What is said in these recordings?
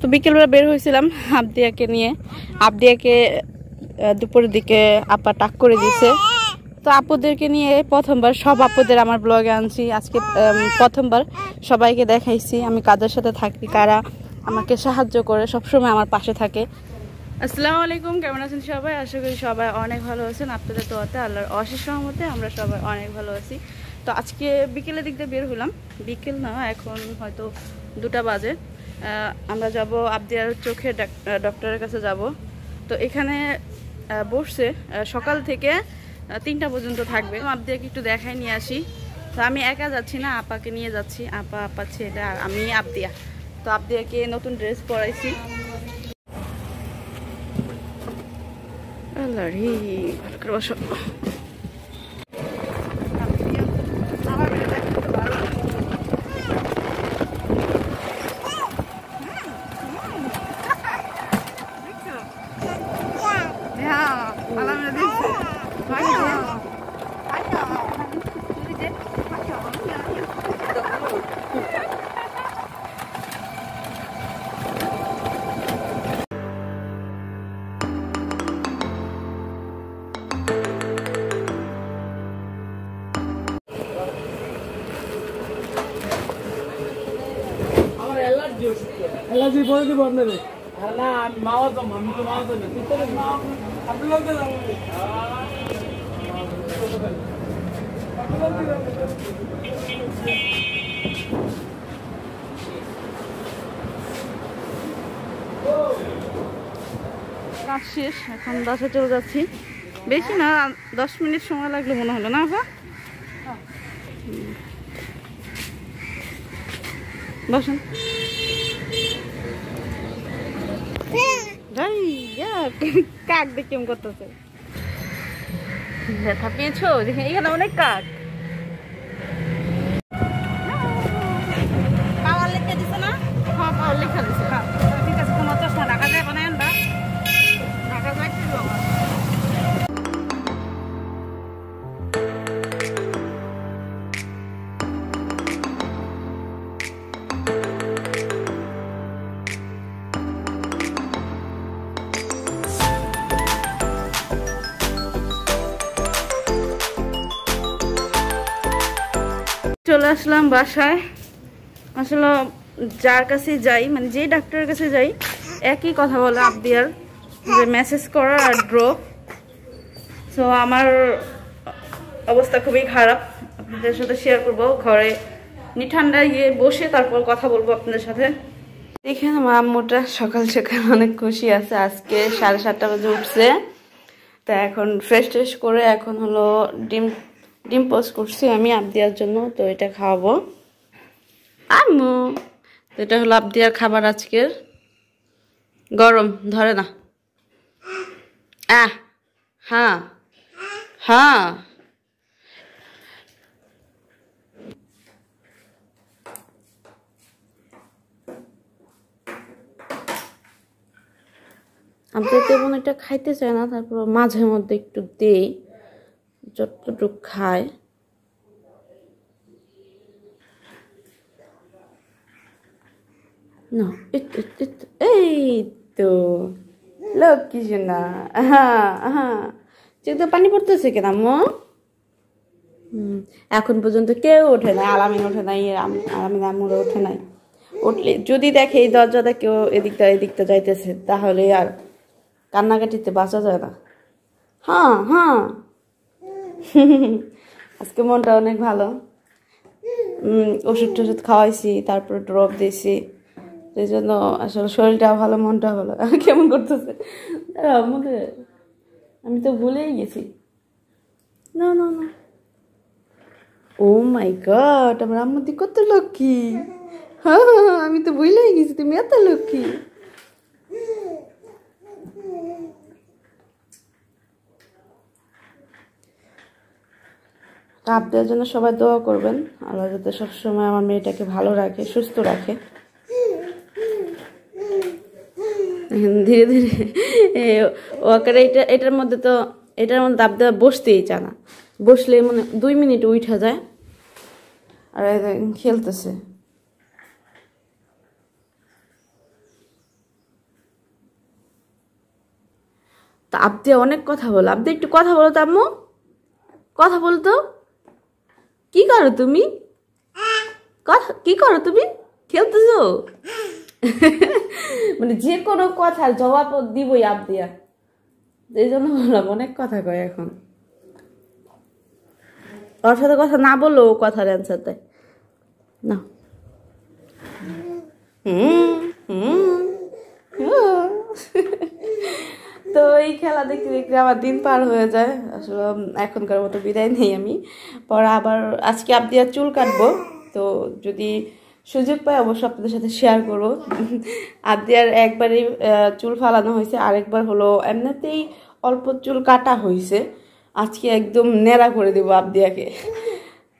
তো বিকেলবেলা বের হয়েছিলাম আবদিয়াকে নিয়ে। আবদিয়াকে দুপুরের দিকে আপা টাক করে দিছে তো আপুদেরকে নিয়ে প্রথমবার সব আপুদের আমার ব্লগে আনছি। আজকে প্রথমবার সবাইকে দেখাইছি। আমি কাদের সাথে থাকি, কারা আমাকে সাহায্য করে, সবসময় আমার পাশে থাকে। আসসালামু আলাইকুম, কেমন আছেন সবাই? আশা করি সবাই অনেক ভালো আছেন। আপনাদের তোয়াতে আল্লাহর অশেষ সহমতে আমরা সবাই অনেক ভালো আছি। তো আজকে বিকেলের দিক দিয়ে বের হলাম। বিকেল না, এখন হয়তো দুটা বাজে। আমরা যাব আবদিয়ার ডাক- ডক্টরের কাছে যাব। তো এখানে বসছে সকাল থেকে তিনটা পর্যন্ত থাকবে। আবদিয়াকে একটু দেখাই নিয়ে আসি। তো আমি একা যাচ্ছি না, আপাকে নিয়ে যাচ্ছি। আপা আপা ছেলে আমি আবদিয়া। তো আবদিয়াকে নতুন ড্রেস পরাইছি। আল্লাহ ভালো করে অ্যালার্জি বলে দিব আপনাদের না আমি মাওয়া তো আমি তো মাওয়া তো না। তুই তো মা আপনি লোক তো যাব কাজ শেষ এখন বাসে চলে যাচ্ছি। বেশি না দশ মিনিট সময় লাগল মনে হলো না আপা। বসেন। ইয়া, কাক দেখি করতেছে। ব্যথা পেয়েছ? এখানে অনেক কাক। চলে আসলাম বাসায়। আসলে যার কাছে যাই মানে যেই ডাক্তারের কাছে যাই, একই কথা বলে আবদিয়ার যে মেসেজ করা আর ড্রপ সো আমার অবস্থা খুবই খারাপ। আপনাদের সাথে শেয়ার করব। ঘরে নি ঠান্ডা গিয়ে বসে তারপর কথা বলব আপনাদের সাথে। এখানে আমার আম্মুটা সকাল সকাল অনেক খুশি আছে। আজকে সাড়ে সাতটা বাজে উঠছে। তা এখন ফ্রেশ ট্রেশ করে এখন হলো ডিম ডিম পোস্ট করছি আমি আবদিয়ার জন্য, তো এটা খাওয়াবো। আম্মু! তো এটা হলো আবদিয়ার খাবার আজকের। গরম, ধরে না। আহ হ্যাঁ হ্যাঁ। আমি তেমন এটা খাইতে চাই না, তারপর মাঝে মধ্যে একটু দেই। যতটুকু খায়। না এই তো। লক্ষ্মী সোনা হ্যাঁ হ্যাঁ পানি পড়তেছে কেন এখন পর্যন্ত কেউ ওঠে নাই, আলামিন ওঠে নাই আলামিন আমুরা ওঠে নাই। উঠলে যদি দেখে এই দরজাটা কেউ এদিকটা এদিকটা যাইতেছে, তাহলে আর কান্নাকাটিতে বাঁচা যায় না। হ্যাঁ হ্যাঁ। আজকে মনটা অনেক ভালো। ওষুধ টষুধ খাওয়াইছি তারপর ড্রপ দিয়েছি। সেই জন্য আসলে শরীরটা ভালো মনটা ভালো। কেমন করতেছে? মনে আমি তো ভুলেই গেছি। না না না। ও মাই গড আমার আম্মা কত লক্ষ্মী হ্যাঁ হ্যাঁ, হ্যাঁ, আমি তো ভুলেই গেছি তুমি এত লক্ষ্মী আপনাদের জন্য সবাই দোয়া করবেন। আল্লাহ যাতে সবসময় আমার মেয়েটাকে ভালো রাখে, সুস্থ রাখে। ধীরে ধীরে ওয়াকার এটা, এটার মধ্যে তো, এটার মধ্যে দাব দেওয়া বসতেই চানা বসলে মানে দুই মিনিট উঠে যায়। আর খেলতেছে। তা আব্দি অনেক কথা বলো। আব্দি একটু কথা বলো তো আম্মু। কথা বলতো কি করো তুমি? কি করো তুমি? খেলতেছো? মানে যে কোনো কথার জবাব দিবই আবদিয়া এই জন্য বললাম, অনেক কথা কয় এখন। ওর সাথে কথা না বলল ও কথার অ্যান্সার দেয়। না। হুম হুম হুম। তো এই খেলা দেখতে দেখতে আমার দিন পার হয়ে যায়। আসলে এখনকার মতো বিদায় নেই আমি। পরে আবার আজকে আবদিয়ার চুল কাটবো। তো যদি সুযোগ পাই, অবশ্যই আপনাদের সাথে শেয়ার করব। আবদিয়ার একবারই চুল ফালানো হয়েছে। আরেকবার হলো এমনিতেই অল্প চুল কাটা হয়েছে। আজকে একদম নেড়া করে দেবো আবদিয়াকে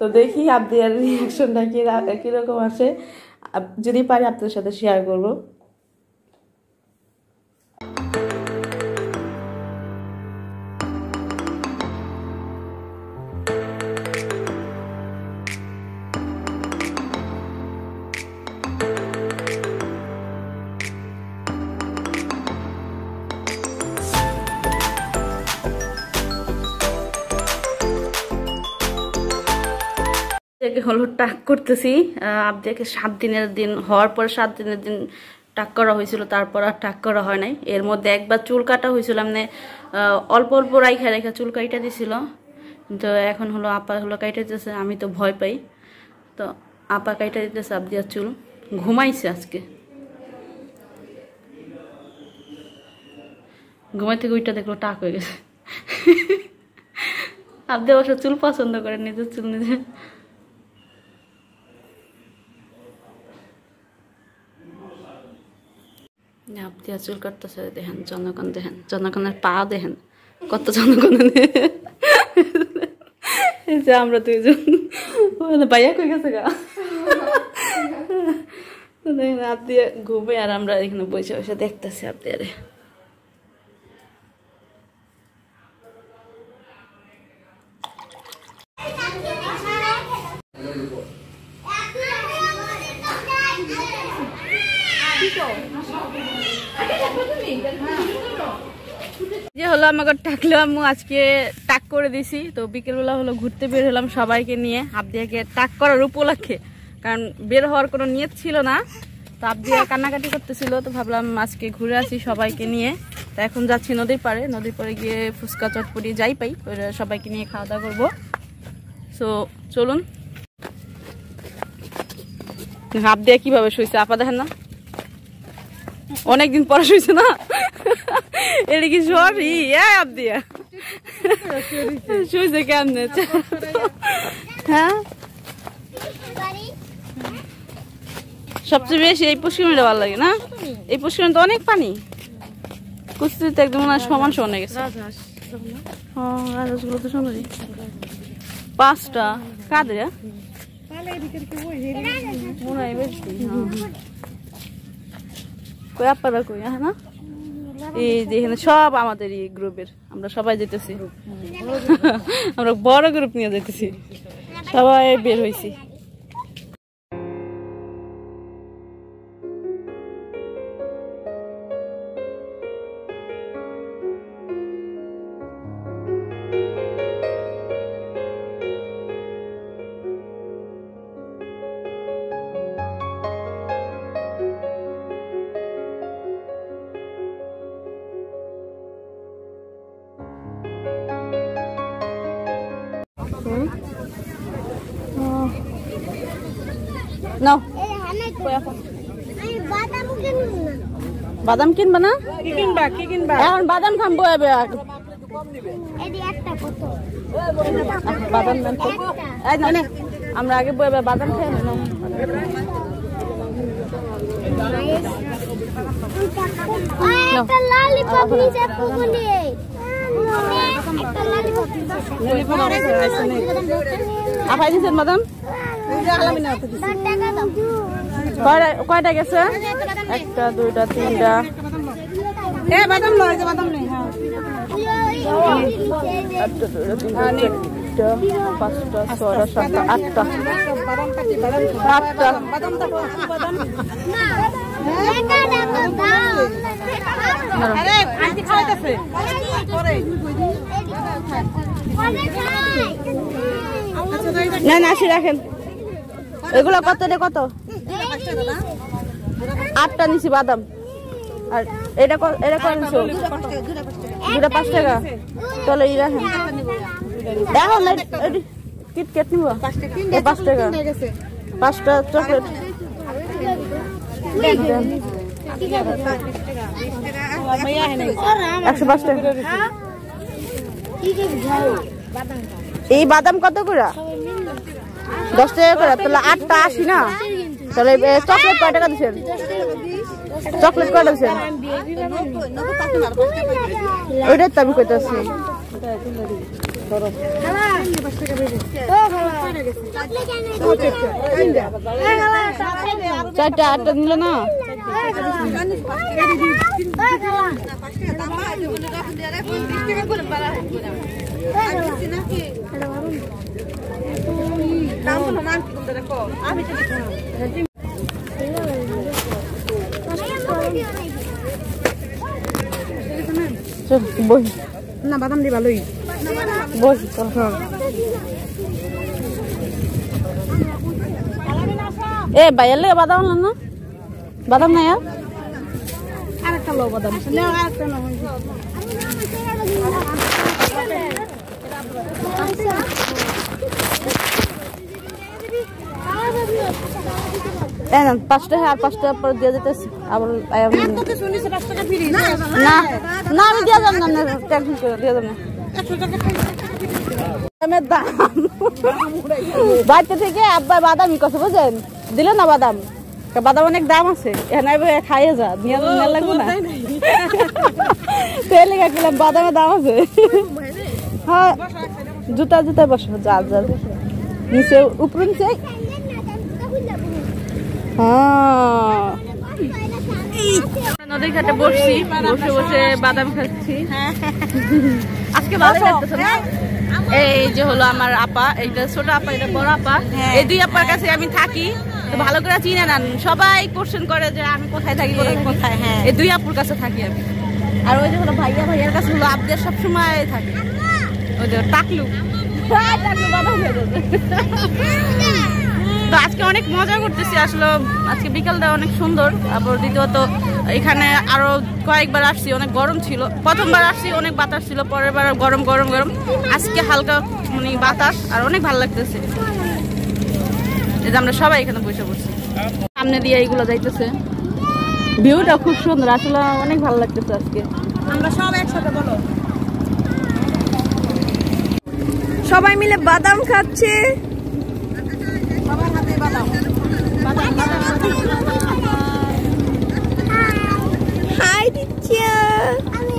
তো দেখি আবদিয়ার রিয়াকশনটা কি কীরকম আসে। যদি পারি আপনাদের সাথে শেয়ার করব। আবদিয়াকে হলো টাক করতেছি। আহ, সাত দিনের দিন হওয়ার পর সাত দিনের দিন টাক করা হয়েছিল তারপর আর টাক করা হয় নাই। এর মধ্যে একবার চুল কাটা হয়েছিল মানে অল্প অল্প রাইখা রেখা চুল কাইটা দিছিল। কিন্তু এখন হলো আপা হলো কাইটা দিতেছে আমি তো ভয় পাই। তো আপা কাইটা দিতেছে আবদিয়ার চুল ঘুমাইছে আজকে। ঘুমাই থেকে ওইটা দেখল টাক হয়ে গেছে। আবদি অবশ্য চুল পছন্দ করে নিজের চুল নিজে আপনি চুল কাটতেছে, দেখেন, জনগণ, দেখেন, জনগণের পা, দেখেন, কত জনগণ এই যে আমরা দুইজন। ওখানে বাইয়া কই গেছে গা? দেখেন আপনি ঘুমে আর আমরা এখানে বসে বসে দেখতেছি আপনি আরে যে হলো আমাকে টাকলো আম্মু আজকে টাক করে দিছি। তো বিকেলবেলা হলো ঘুরতে বের হলাম সবাইকে নিয়ে। আবদিয়াকে টাক করার উপলক্ষে, কারণ বের হওয়ার কোনো নিয়ত ছিল না। তো আবদিয়া কান্নাকাটি করতেছিল, তো ভাবলাম আজকে ঘুরে আসি সবাইকে নিয়ে। তো এখন যাচ্ছি নদীর পাড়ে। নদীর পাড়ে গিয়ে ফুচকা চটপটি যাই পাই সবাইকে নিয়ে খাওয়া দাওয়া করব। সো চলুন। আবদিয়া কীভাবে শুয়েছে আপা দেখেন না? অনেকদিন পরে শুয়েছে না? এটা কি সরি অ্যাপ দিয়া শুয়েছে কেমনে হ্যাঁ সবচেয়ে বেশি এই পুষ্করিণীটা ভালো লাগে, না? এই পুষ্করিণী তো অনেক পানি। কুস্তিতে একদম হয় সমান সমান হয়ে গেছে। তো পাঁচটা। কাদের। কই আপনারা কই হ্যাঁ না? এই যে এখানে সব আমাদের এই গ্রুপের, আমরা সবাই যেতেছি। আমরা বড় গ্রুপ নিয়ে যেতেছি। সবাই বের হয়েছি নাও। বাদাম কিনবা না? এখন বাদাম খামবো এবার বাদাম না, না, আমরা আগে বইবে বাদাম খাই ললিপপ আপাই দিচ্ছেন দাও কয়টা গেছে? একটা দুইটা তিনটা। এ বাদাম লয় যে বাদাম নেই হ্যাঁ। একটা দুইটা তিনটা পাঁচটা ছয়টা সাতটা আটটা। আটটা। না না রাখেন। এগুলো কত রে কত? আটটা নিছি বাদাম। আর এটা এটা কত নিছো? দুটা পাঁচ টাকা। তাহলে ই রাখেন। এখন কিটকেট নিব। পাঁচ টাকা। পাঁচটা চকলেট। একশো পাঁচ টাকা। এই বাদাম কত করে? দশ টাকা করে তাহলে আটটা আশি না? তাহলে এ, চকলেট কয় টাকা দিচ্ছেন চকলেট কয়টা দিচ্ছেন ওইটাই তো আমি কইতেছি। চারটা আটটা নিল না? চল বসি না বাদাম দি ভালোই বসি চল এ বাইয়ার লেগে বাদাম আনলাম না বাদাম নাই আর আর একটা লো বাদাম না আর একটা না এই নেন, হ্যাঁ আর পাঁচটা পর দিয়ে যেতেছি আবার না আমি দিয়ে টেনশন করে দিয়ে বাড়িতে থেকে আব্বা বাদামই কথা বুঝেন দিল না বাদাম? বাদাম অনেক দাম আছে। এখানে খাইয়ে যা নিয়ে লাগবে না। তেলে বাদামের দাম আছে। হ্যাঁ জুতা জুতা বসো যা যা নিচে উপরে নিচে নদীর ঘাটে বসছি বসে বসে বাদাম খাচ্ছি। আজকে ভালো লাগতেছে না? এই যে হলো আমার আপা এইটা ছোট আপা এটা বড় আপা। এই দুই আপার কাছে আমি থাকি তো ভালো করে চিনে নেন। সবাই কোশ্চেন করে যে আমি কোথায় থাকি কোথায় হ্যাঁ। এই দুই আপুর কাছে থাকি আমি। আর ওই যে হলো ভাইয়া ভাইয়ার কাছে হলো আপদের সবসময় থাকে। ওই যে টাকলু। হ্যাঁ, টাকলু বাদাম খেয়ে। তো আজকে অনেক মজা করতেছি। আসলে আজকে বিকালটা অনেক সুন্দর। আবার দ্বিতীয়ত, এখানে আরও কয়েকবার আসছি, অনেক গরম ছিল। প্রথমবার আসছি, অনেক বাতাস ছিল, পরের বার গরম গরম গরম। আজকে হালকা মানে বাতাস, আর অনেক ভালো লাগতেছে। যে আমরা সবাই এখানে বসে পড়ছি। সামনে দিয়ে এইগুলো যাইতেছে। ভিউটা খুব সুন্দর, আসলে অনেক ভালো লাগতেছে আজকে। আমরা সব একসাথে বলো। সবাই মিলে বাদাম খাচ্ছে সবার হাতে বাদাম হাই টিচার আমি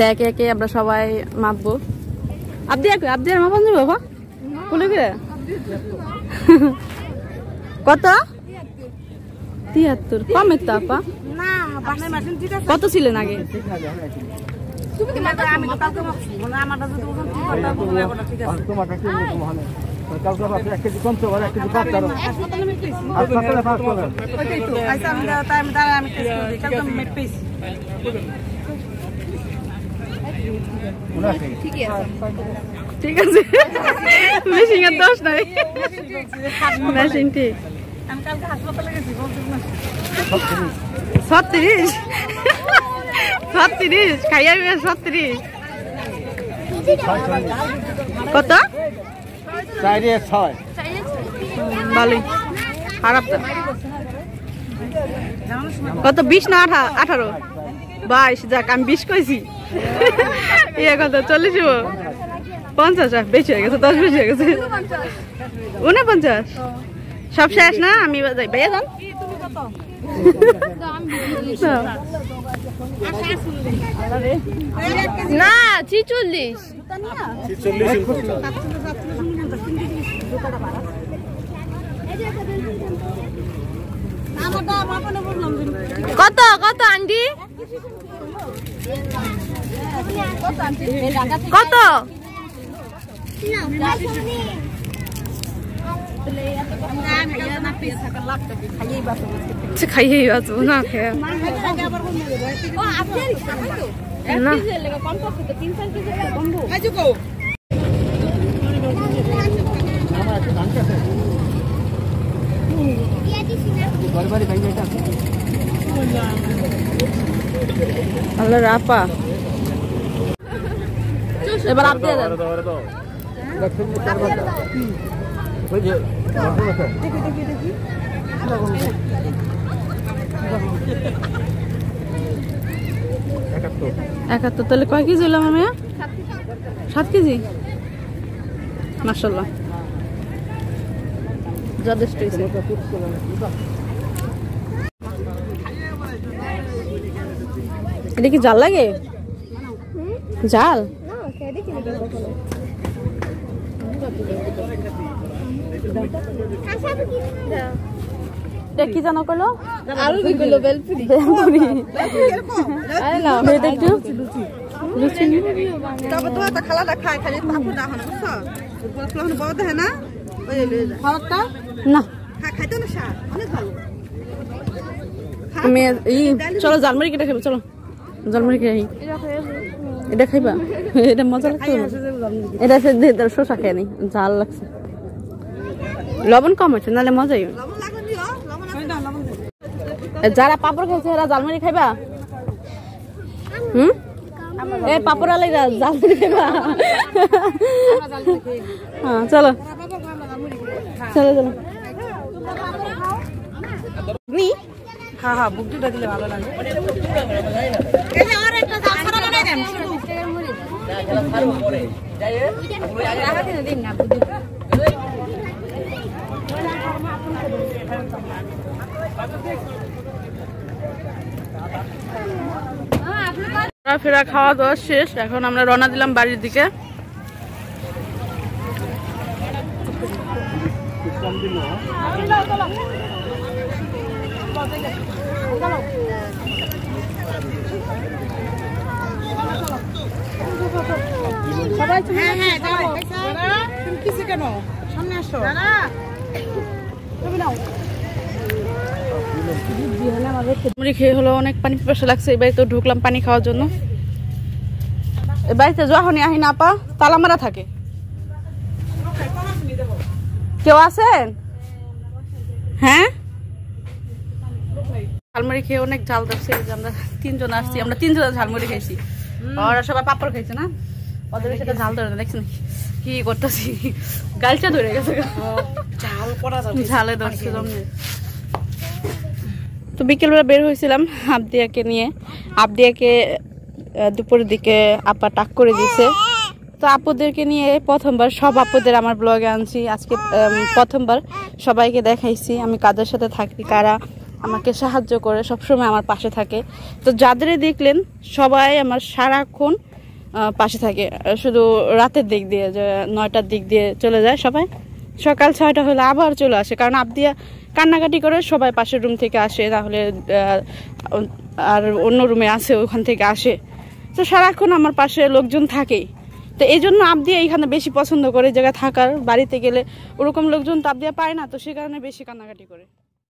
তো একে একে আমরা সবাই মাপবো এক আব্দি আর মাপান যাব বাবা বলে গে কত তিয়াত্তর কমের তো আপা কত ছিলেন আগে আমি তো কালকে মাপছি মানে আমারটা যদি ওজন ঠিক আছে। এর দোষ নাই। মেশিন ঠিক। ছত্রিশ। ছত্রিশ খাইয়া ছত্রিশ। কত? ছয়। ভালোই খারাপ কত? বিশ না আঠা- আঠারো? বাইশ, যাক, আমি বিশ কইছি। ইয়ে কত, চল্লিশ পঞ্চাশ বেশি হয়ে গেছে, দশ বেশি হয়ে গেছে। উনপঞ্চাশ সব শেষ না? আমি যান। না, ছিচল্লিশ। কত কত, আন্টি? কত? খাইয়ে আছো না খেয়ে না। আল্লাহ রাপা এবার আপনি দেন একাত্তর, তাহলে কয় কেজি হলাম আমি সাত কেজি? মার্শাল্লাহ যথেষ্ট এটা কি জাল লাগে? জাল? এটা কি জানো বেলপুরি। বেলপুরি। আরে না এটা একটু লুচি তবে তো একটা খালাটা খায় খালি পাপু না হন বুঝছ? বলছিলাম বড় দেখে না? ওই ভারতটা? না। খাইতে না সা? অনেক ভালো। আমি এই চলো জালমুড়ি কেটে খাব চলো। জালমুড়ি খাই এটা খাইবা? এটা মজা লাগছে এটা সে শসা খেয়ে নি জাল লাগছে। লবণ কম হয়েছে, নাহলে মজাই যারা পাপড় খাইছে এরা জালমুড়ি খাইবা? হুম? এ পাপড় আলাইরা জালমুড়ি খাইবা? হ্যাঁ চলো। চলো চলো। হ্যাঁ হ্যাঁ বুক দিলে ভালো লাগে। ফেরা খাওয়া দাওয়া শেষ। এখন আমরা রওনা দিলাম বাড়ির দিকে। হ্যাঁ হ্যাঁ যাও। তুমি কিসে কেন সামনে আসো। মুড়ি খেয়ে হলো অনেক পানি পিপাসা লাগছে। এই বাড়িতে ঢুকলাম পানি খাওয়ার জন্য। এই বাড়িতে যখনই আহি না পা তালা মারা থাকে। কেউ আছেন? হ্যাঁ? ঝালমুড়ি খেয়ে অনেক ঝাল যে আমরা তিনজন আসছি আমরা তিনজন ঝালমুড়ি খেয়েছি ওরা সবাই পাপড় খাইছে না? ওদের সেটা ঝাল ধরে না দেখছেন? কি করতেছি? গালটা ধরে গেছে। ঝাল যাবে। ঝালে ধরছে তো বিকেলবেলা বের হয়েছিলাম আবদিয়াকে নিয়ে। আবদিয়াকে দুপুরের দিকে আপা টাক করে দিয়েছে। তো আপুদেরকে নিয়ে প্রথমবার সব আপুদের আমার ব্লগে আনছি। আজকে প্রথমবার সবাইকে দেখাইছি। আমি কাদের সাথে থাকি কারা আমাকে সাহায্য করে, সবসময় আমার পাশে থাকে। তো যাদের দেখলেন, সবাই আমার সারাক্ষণ পাশে থাকে। শুধু রাতের দিক দিয়ে যে নয়টার দিক দিয়ে চলে যায় সবাই। সকাল ছয়টা হলে আবার চলে আসে। কারণ আবদিয়া কান্নাকাটি করে সবাই পাশের রুম থেকে আসে, তাহলে আর অন্য রুমে আসে ওখান থেকে আসে। তো সারাক্ষণ আমার পাশে লোকজন থাকেই। তো এই জন্য আবদিয়া এইখানে বেশি পছন্দ করে জায়গায় থাকার, বাড়িতে গেলে ওরকম লোকজন তো আবদিয়া পায় না, তো সে কারণে বেশি কান্নাকাটি করে।